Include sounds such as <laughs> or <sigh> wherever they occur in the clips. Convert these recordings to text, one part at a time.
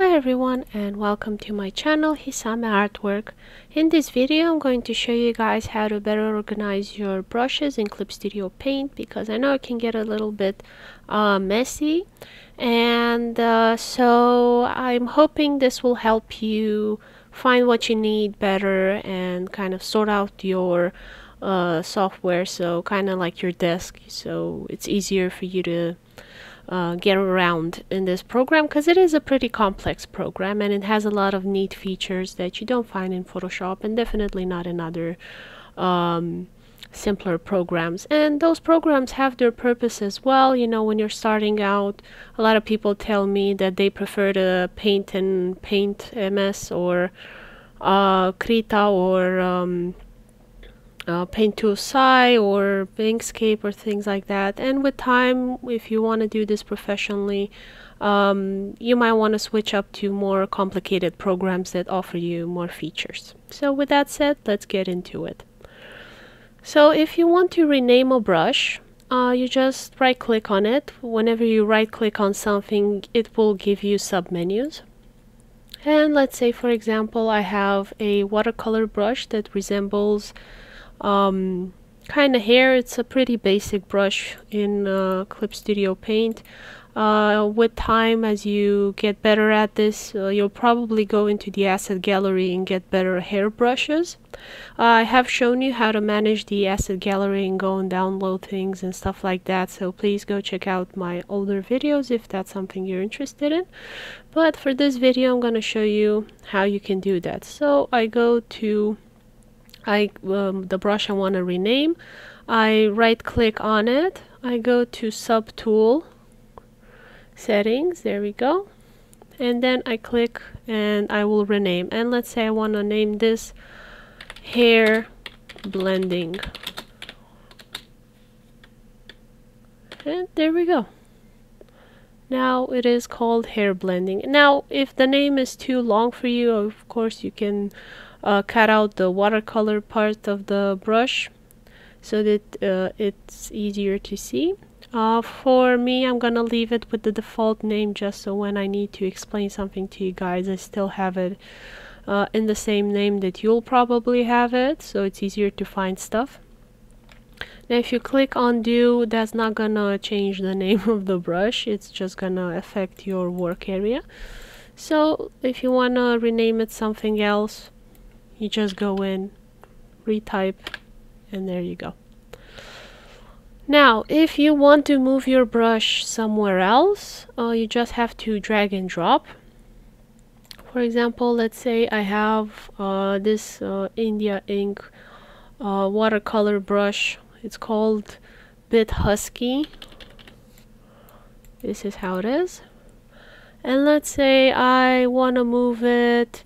Hi everyone and welcome to my channel Hisame Artwork. In this video I'm going to show you guys how to better organize your brushes in Clip Studio Paint because I know it can get a little bit uh, messy. And uh, so I'm hoping this will help you find what you need better and kind of sort out your uh, software. So kind of like your desk. So it's easier for you to uh, get around in this program because it is a pretty complex program and it has a lot of neat features that you don't find in Photoshop and definitely not in other um, simpler programs. And those programs have their purpose as well. You know when you're starting out a lot of people tell me that they prefer to paint in paint ms or uh, krita or um, uh, Paint Tool Sai or Inkscape or things like that. And with time, if you want to do this professionally, um, you might want to switch up to more complicated programs that offer you more features. So with that said, let's get into it. So if you want to rename a brush, uh, you just right click on it. Whenever you right click on something, it will give you submenus. And let's say, for example, I have a watercolor brush that resembles um, kind of hair. It's a pretty basic brush in uh, Clip Studio Paint. Uh, with time, as you get better at this, uh, you'll probably go into the asset gallery and get better hair brushes. Uh, I have shown you how to manage the asset gallery and go and download things and stuff like that, so please go check out my older videos if that's something you're interested in. But for this video, I'm going to show you how you can do that. So I go to I um, the brush I want to rename I right click on it I go to subtool settings there we go and then I click and I will rename. And let's say I want to name this hair blending. And there we go. Now it is called hair blending. Now if the name is too long for you of course you can uh, cut out the watercolor part of the brush so that uh, it's easier to see. Uh, for me, I'm gonna leave it with the default name just so when I need to explain something to you guys, I still have it uh, in the same name that you'll probably have it, so it's easier to find stuff. Now if you click undo, that's not gonna change the name <laughs> of the brush, it's just gonna affect your work area. So if you wanna rename it something else, you just go in retype and there you go. Now if you want to move your brush somewhere else uh, you just have to drag and drop. For example let's say I have uh, this uh, India ink uh, watercolor brush. It's called bit husky. This is how it is. And let's say I want to move it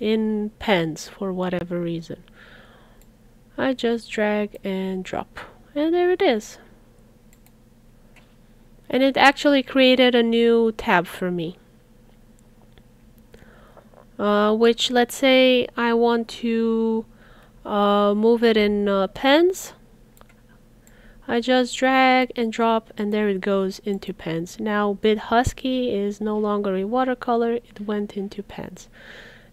in pens for whatever reason. I just drag and drop and there it is. And it actually created a new tab for me. Uh, which let's say I want to uh, move it in uh, pens. I just drag and drop and there it goes into pens. Now Bit Husky is no longer a watercolor, it went into pens.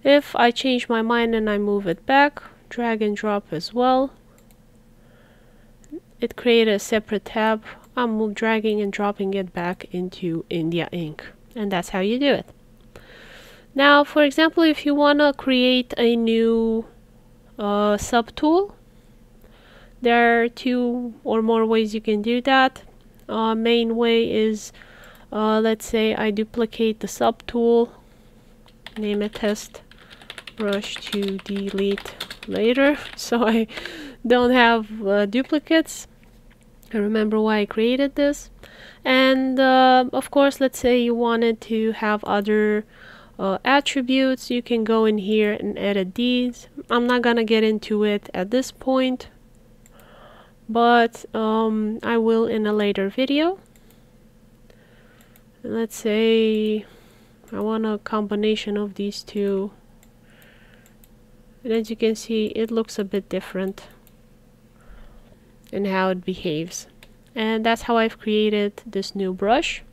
If I change my mind and I move it back, drag and drop as well, it created a separate tab. I'm dragging and dropping it back into India ink. And that's how you do it. Now, for example, if you want to create a new uh, subtool, there are two or more ways you can do that. Uh, main way is, uh, let's say I duplicate the subtool, name it test brush to delete later <laughs> so I don't have uh, duplicates. I remember why I created this. And uh, of course let's say you wanted to have other uh, attributes you can go in here and edit these. I'm not gonna get into it at this point but um, I will in a later video. Let's say I want a combination of these two and as you can see it looks a bit different in how it behaves and that's how I've created this new brush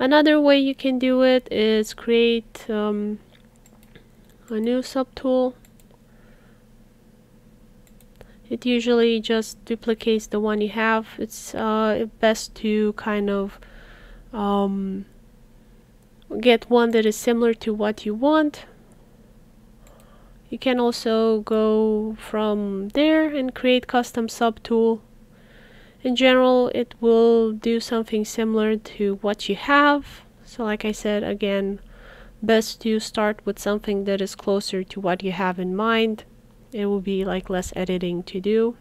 Another way you can do it is create um, a new subtool. It usually just duplicates the one you have. It's uh, best to kind of um, get one that is similar to what you want. You can also go from there and create custom subtool in general it will do something similar to what you have. So like I said again best to start with something that is closer to what you have in mind. It will be like less editing to do.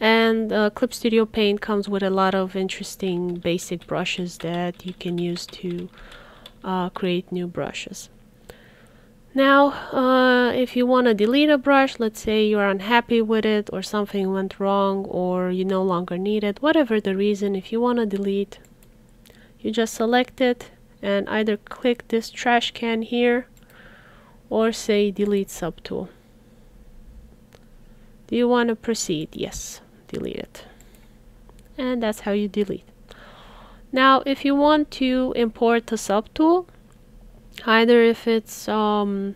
And uh, Clip Studio Paint comes with a lot of interesting basic brushes that you can use to uh, create new brushes now, uh, if you want to delete a brush, let's say you're unhappy with it or something went wrong or you no longer need it, whatever the reason, if you want to delete, you just select it and either click this trash can here or say delete subtool. Do you want to proceed? Yes, delete it. And that's how you delete. Now, if you want to import a subtool, either if it's um,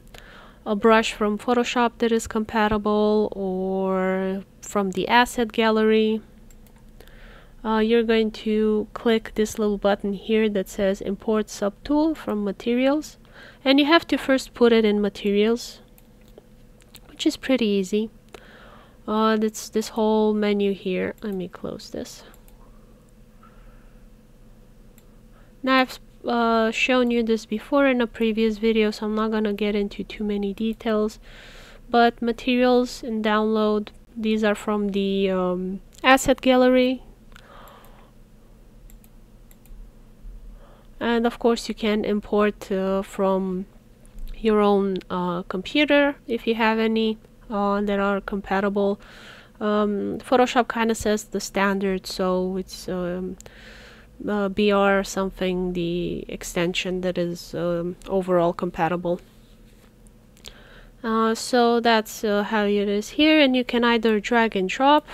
a brush from Photoshop that is compatible or from the asset gallery uh, you're going to click this little button here that says import subtool from materials. And you have to first put it in materials which is pretty easy. Uh, that's this whole menu here. Let me close this. Now I've uh, shown you this before in a previous video so I'm not gonna get into too many details. But materials and download these are from the um, asset gallery. And of course you can import uh, from your own uh, computer if you have any uh, that are compatible. Um, Photoshop kind of says the standard so it's um, uh, BR something, the extension that is um, overall compatible. Uh, so that's uh, how it is here and you can either drag and drop.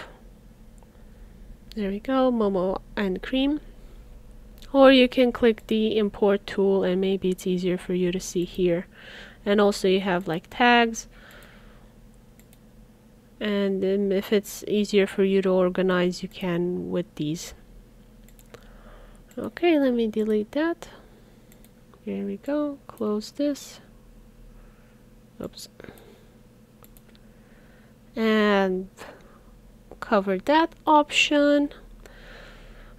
There we go Momo and cream. Or you can click the import tool and maybe it's easier for you to see here. And also you have like tags. And um, if it's easier for you to organize you can with these Okay, let me delete that. Here we go. Close this. Oops. And cover that option.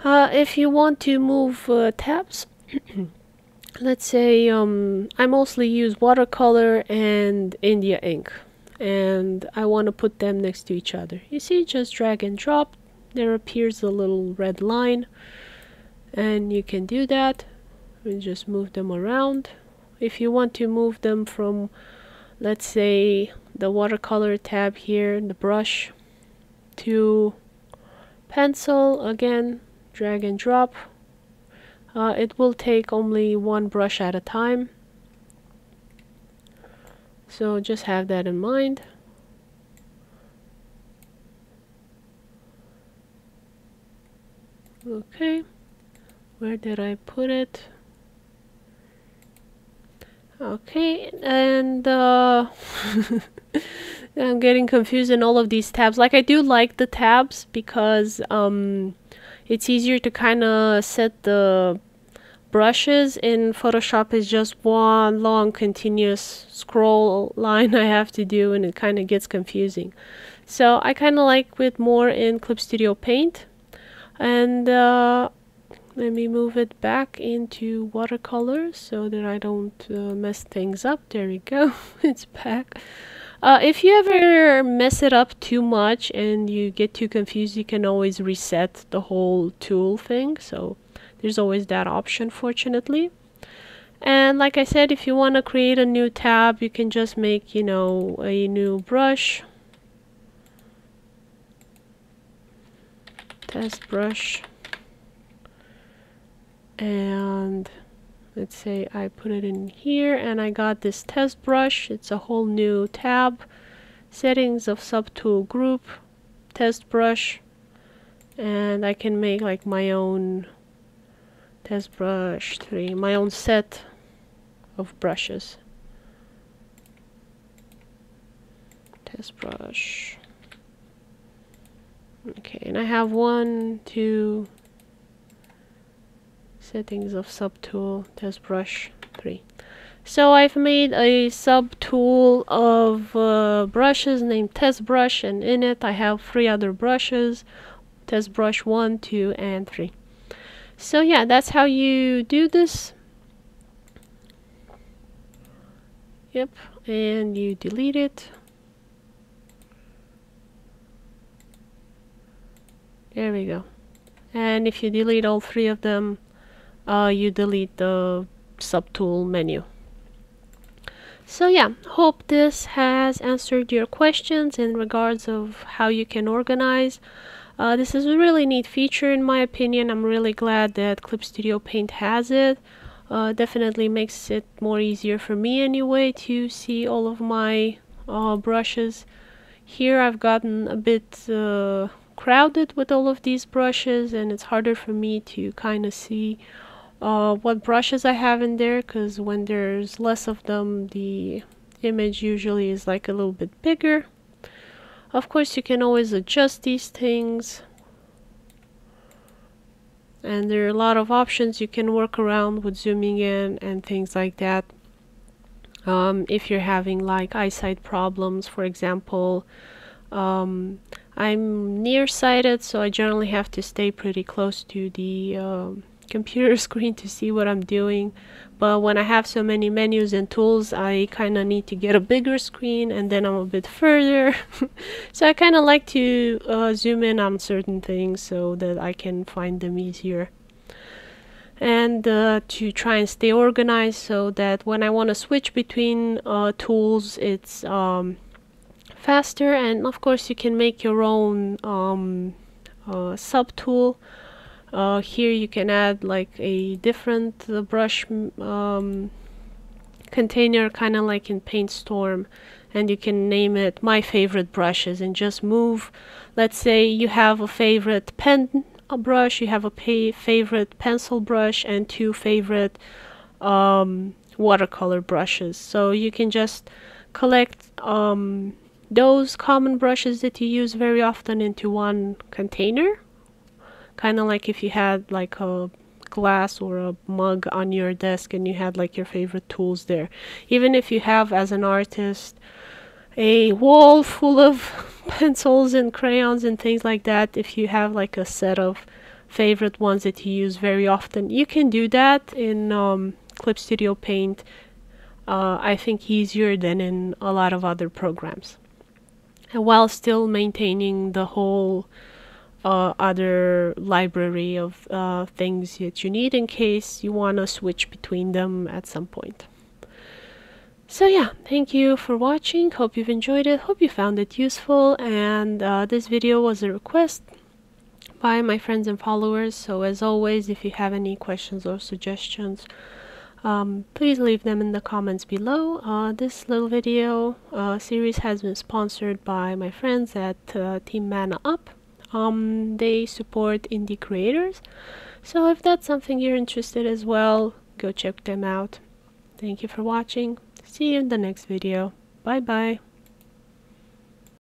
Uh, if you want to move uh, tabs, <clears throat> let's say um, I mostly use watercolor and India ink and I want to put them next to each other. You see, just drag and drop. There appears a little red line and you can do that. And just move them around. If you want to move them from let's say the watercolor tab here the brush to pencil again drag and drop uh, it will take only one brush at a time. So just have that in mind. Okay where did I put it? Okay and uh, <laughs> I'm getting confused in all of these tabs. Like I do like the tabs because um, it's easier to kind of set the brushes. In Photoshop is just one long continuous scroll line I have to do and it kind of gets confusing. So I kind of like it more in Clip Studio Paint. And uh, let me move it back into watercolor so that I don't uh, mess things up. There we go. <laughs> It's back. Uh, if you ever mess it up too much and you get too confused you can always reset the whole tool thing. So there's always that option fortunately. And like I said if you want to create a new tab you can just make you know a new brush. Test brush and let's say I put it in here and I got this test brush. It's a whole new tab. Settings of subtool group test brush and I can make like my own test brush 3 my own set of brushes. Test brush. Okay and I have one two settings of subtool test brush 3 so I've made a subtool of uh, brushes named test brush and in it I have three other brushes test brush 1 2 and 3 so yeah that's how you do this. Yep and you delete it. There we go. And if you delete all three of them uh, you delete the subtool menu. So yeah hope this has answered your questions in regards of how you can organize. Uh, this is a really neat feature in my opinion. I'm really glad that Clip Studio Paint has it. Uh, definitely makes it more easier for me anyway to see all of my uh, brushes. Here I've gotten a bit uh, crowded with all of these brushes and it's harder for me to kind of see uh, what brushes I have in there because when there's less of them the image usually is like a little bit bigger. Of course you can always adjust these things. And there are a lot of options you can work around with zooming in and things like that. Um, if you're having like eyesight problems for example um, I'm nearsighted so I generally have to stay pretty close to the um, computer <laughs> screen to see what I'm doing. But when I have so many menus and tools I kind of need to get a bigger screen and then I'm a bit further. <laughs> So I kind of like to uh, zoom in on certain things so that I can find them easier. And uh, to try and stay organized so that when I want to switch between uh, tools it's um, faster. And of course you can make your own um, uh, subtool uh, here you can add like a different uh, brush um, container kind of like in PaintStorm and you can name it my favorite brushes and just move let's say you have a favorite pen a brush you have a favorite pencil brush and two favorite um, watercolor brushes. So you can just collect um, those common brushes that you use very often into one container kind of like if you had like a glass or a mug on your desk and you had like your favorite tools there. Even if you have as an artist a wall full of <laughs> pencils and crayons and things like that if you have like a set of favorite ones that you use very often you can do that in um, Clip Studio Paint uh, I think easier than in a lot of other programs. And while still maintaining the whole uh, other library of uh, things that you need in case you want to switch between them at some point. So yeah, thank you for watching. Hope you've enjoyed it. Hope you found it useful. And uh, this video was a request by my friends and followers. So as always, if you have any questions or suggestions, um, please leave them in the comments below. Uh, this little video uh, series has been sponsored by my friends at uh, Team Mana Up um, they support indie creators. So if that's something you're interested as well go check them out. Thank you for watching. See you in the next video. Bye bye